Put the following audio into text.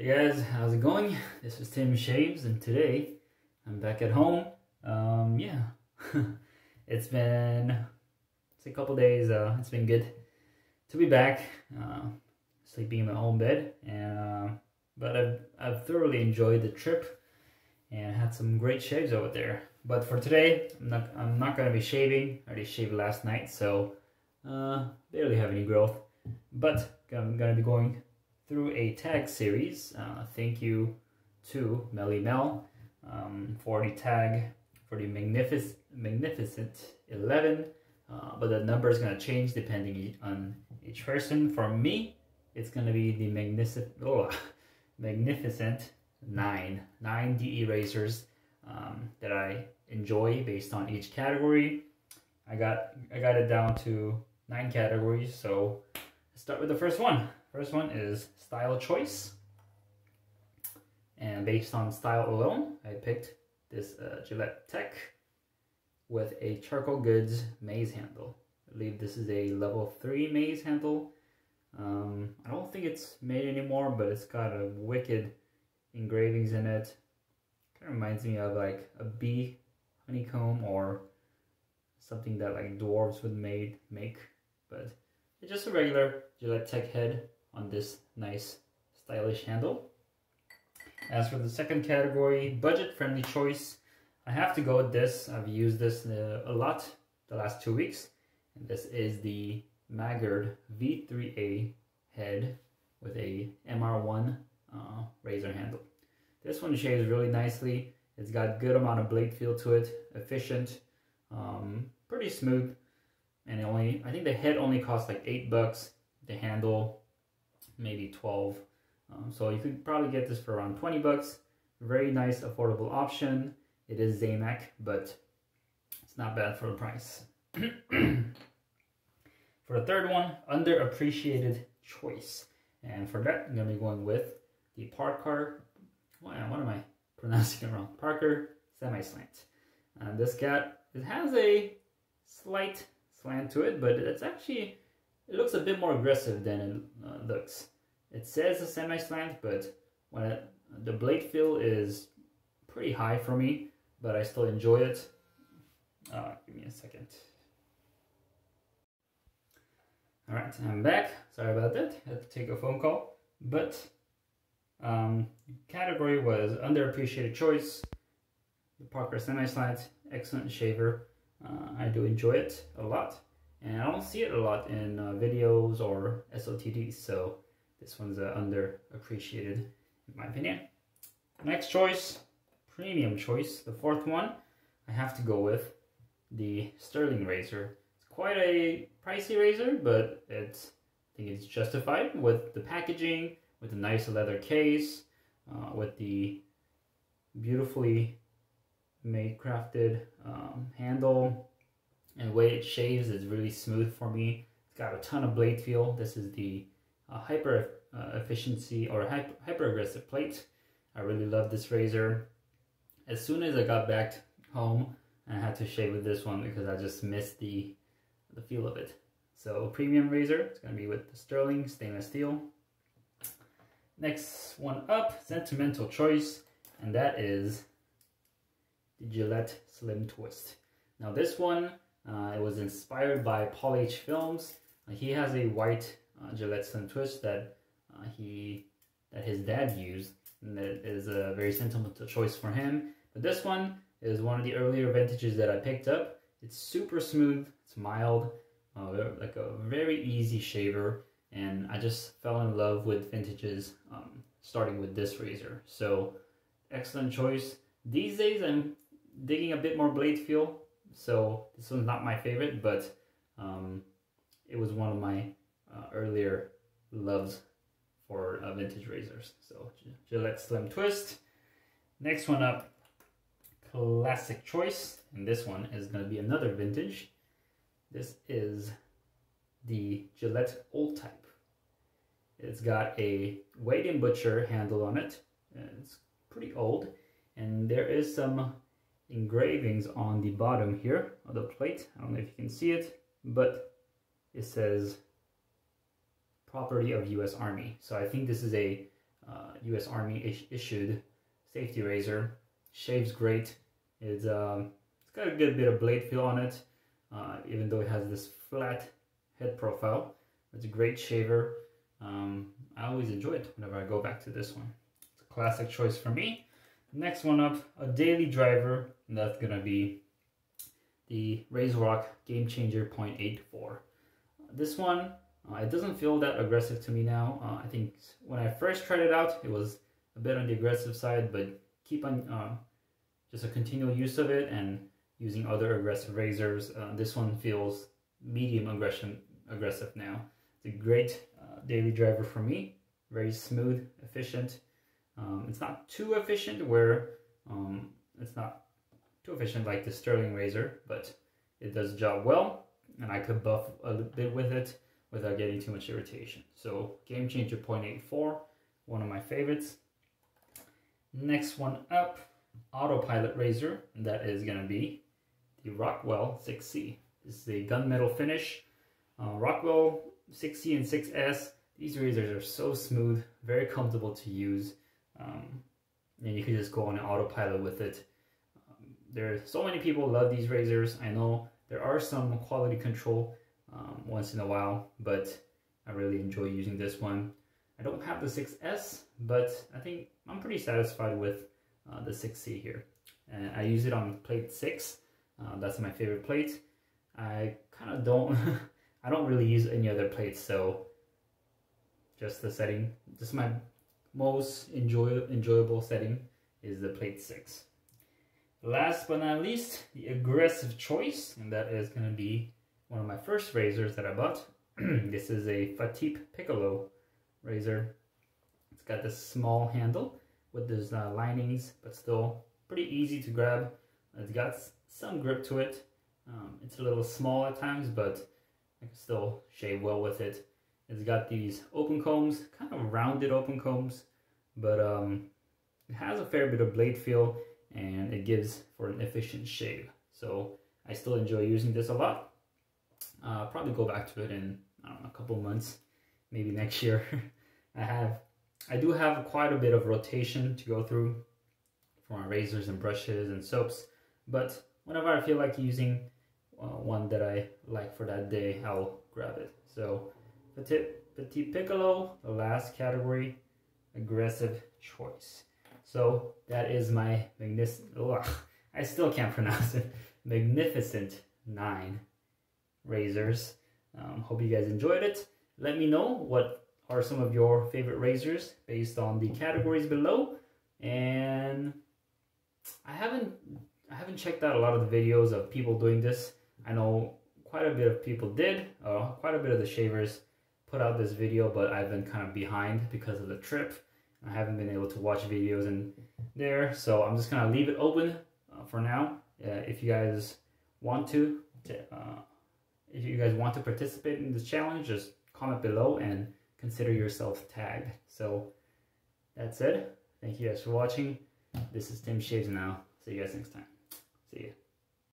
Hey guys, how's it going? This is Tim Shaves and today I'm back at home. Um, yeah, it's been it's a couple days. Uh, it's been good to be back, uh, sleeping in my own bed, and uh, but I've I've thoroughly enjoyed the trip and had some great shaves over there. But for today, I'm not I'm not gonna be shaving. I already shaved last night, so uh, barely have any growth. But I'm gonna be going through a tag series. Uh, thank you to Melly Mel um, for the tag for the Magnific Magnificent 11. Uh, but the number is going to change depending on each person. For me, it's going to be the Magnificent, oh, Magnificent 9. 9 DE razors um, that I enjoy based on each category. I got I got it down to nine categories, so let's start with the first one. First one is style choice. And based on style alone, I picked this uh, Gillette Tech with a Charcoal Goods maze handle. I believe this is a level 3 maze handle. Um, I don't think it's made anymore, but it's got a wicked engravings in it. Kind of reminds me of like a bee honeycomb or something that like dwarves would made make. But it's just a regular Gillette Tech head on this nice stylish handle. As for the second category, budget-friendly choice, I have to go with this. I've used this uh, a lot the last two weeks. And this is the Maggard V3A head with a MR1 uh, razor handle. This one shaves really nicely. It's got good amount of blade feel to it, efficient, um, pretty smooth, and only I think the head only costs like eight bucks. The handle maybe 12. Um, so you could probably get this for around 20 bucks. Very nice, affordable option. It is Zamac, but it's not bad for the price. for the third one, underappreciated choice. And for that, I'm going to be going with the Parker, what am I pronouncing it wrong? Parker Semi-Slant. And this cat, it has a slight slant to it, but it's actually it looks a bit more aggressive than it uh, looks. It says a semi-slant, but when it, the blade feel is pretty high for me, but I still enjoy it. Uh, give me a second. All right, I'm back. Sorry about that. I had to take a phone call, but um, category was underappreciated choice. The Parker semi-slant, excellent shaver. Uh, I do enjoy it a lot. And I don't see it a lot in uh, videos or SOTDs, so this one's uh, underappreciated in my opinion. Next choice, premium choice, the fourth one, I have to go with the Stirling razor. It's quite a pricey razor, but it's I think it's justified with the packaging, with the nice leather case, uh, with the beautifully made crafted um, handle, and the way it shaves is really smooth for me. It's got a ton of blade feel. This is the uh, hyper uh, efficiency or hyper, hyper aggressive plate. I really love this razor. As soon as I got back home, I had to shave with this one because I just missed the the feel of it. So premium razor, it's gonna be with the Stirling stainless steel. Next one up, sentimental choice, and that is the Gillette Slim Twist. Now this one uh, it was inspired by Paul H. Films. Uh, he has a white uh, Gillette Slim Twist that uh, he that his dad used, and that is a very sentimental choice for him. But this one is one of the earlier vintages that I picked up. It's super smooth, it's mild, uh, like a very easy shaver, and I just fell in love with vintages, um, starting with this razor. So, excellent choice. These days, I'm digging a bit more blade feel, so this one's not my favorite, but um, it was one of my uh, earlier loves for uh, vintage razors. So Gillette Slim Twist. Next one up, classic choice. And this one is going to be another vintage. This is the Gillette Old Type. It's got a Wade & Butcher handle on it. It's pretty old. And there is some engravings on the bottom here of the plate. I don't know if you can see it, but it says property of U.S. Army. So I think this is a uh, U.S. Army is issued safety razor. Shaves great. It's um, it's got a good bit of blade feel on it, uh, even though it has this flat head profile. It's a great shaver. Um, I always enjoy it whenever I go back to this one. It's a classic choice for me. Next one up, a daily driver, and that's gonna be the RazoRock Game Changer 0.84. This one, uh, it doesn't feel that aggressive to me now. Uh, I think when I first tried it out, it was a bit on the aggressive side, but keep on uh, just a continual use of it and using other aggressive razors, uh, this one feels medium aggression aggressive now. It's a great uh, daily driver for me. Very smooth, efficient. Um, it's not too efficient where um, it's not too efficient like the Stirling razor, but it does the job well, and I could buff a bit with it without getting too much irritation. So Game Changer 0.84, one of my favorites. Next one up, Autopilot razor, that is going to be the Rockwell 6C. This is a gunmetal finish. Uh, Rockwell 6C and 6S, these razors are so smooth, very comfortable to use. Um, and you can just go on autopilot with it. Um, there are so many people love these razors. I know there are some quality control um, once in a while, but I really enjoy using this one. I don't have the 6S, but I think I'm pretty satisfied with uh, the 6C here. And I use it on plate 6. Uh, that's my favorite plate. I kind of don't, I don't really use any other plates, so just the setting, just my most enjoy, enjoyable setting is the plate 6. Last but not least, the aggressive choice, and that is going to be one of my first razors that I bought. this is a Fatip Piccolo razor. It's got this small handle with these uh, linings, but still pretty easy to grab. It's got some grip to it. Um, it's a little small at times, but I can still shave well with it. It's got these open combs, kind of rounded open combs, but um, it has a fair bit of blade feel and it gives for an efficient shave. So I still enjoy using this a lot. Uh, probably go back to it in I don't know, a couple months, maybe next year. I have, I do have quite a bit of rotation to go through for my razors and brushes and soaps, but whenever I feel like using uh, one that I like for that day, I'll grab it. So Petit, Petit Piccolo, the last category, aggressive choice. So that is my magnificent, I still can't pronounce it, magnificent nine razors. Um, hope you guys enjoyed it. Let me know what are some of your favorite razors based on the categories below. And I haven't I haven't checked out a lot of the videos of people doing this. I know quite a bit of people did. Uh, quite a bit of the shavers put out this video, but I've been kind of behind because of the trip. I haven't been able to watch videos in there, so I'm just gonna leave it open uh, for now. Uh, if you guys want to, uh, if you guys want to participate in this challenge, just comment below and consider yourself tagged. So that's it. Thank you guys for watching. This is Tim Shaves Now. See you guys next time. See ya.